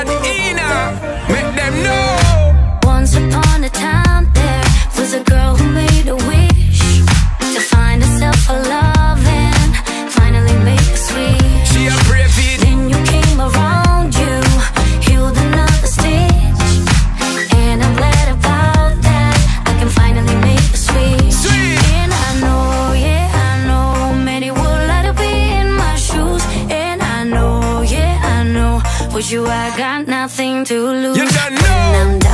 everybody You, I got nothing to lose. You don't know.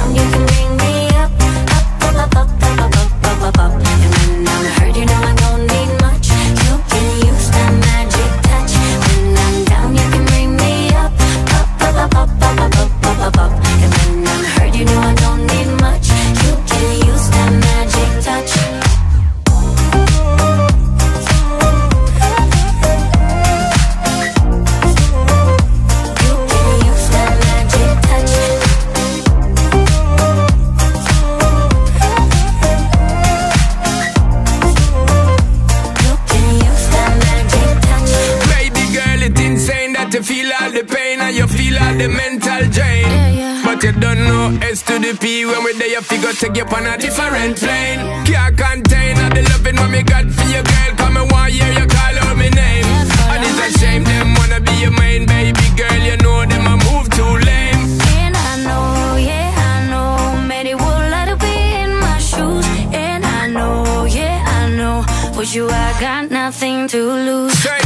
Feel all the pain and you feel all the mental drain. Yeah, yeah. But you don't know S to the P when we're there, you figure take you on a different plane. Can't contain all the loving what me got for you, girl. Come and one year you call out my name. And it's a shame them wanna be your main baby girl. You know them a move too lame. And I know, yeah, I know, many would like to be in my shoes. And I know, yeah, I know, for you I got nothing to lose. Straight